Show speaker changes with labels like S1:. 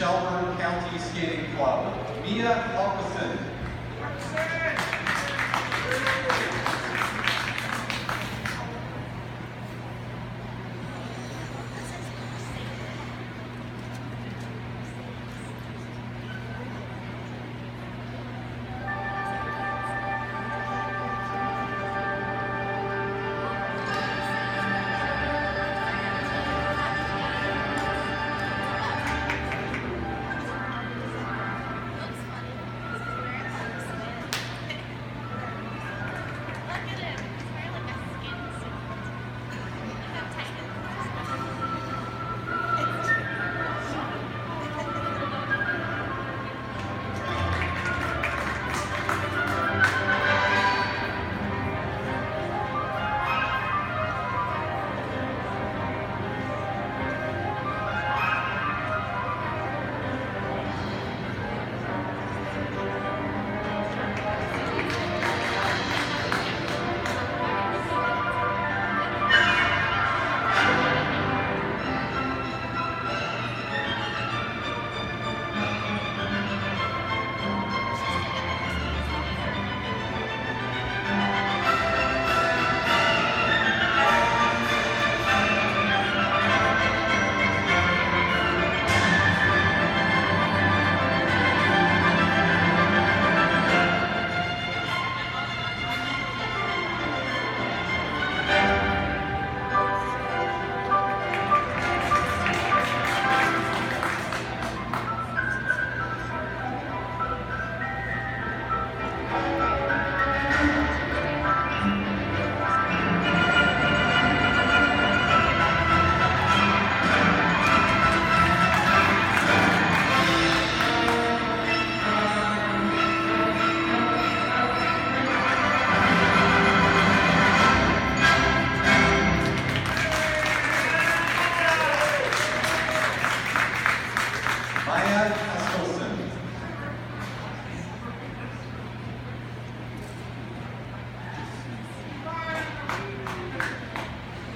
S1: Shelburne County Skating Club. Mia Halverson.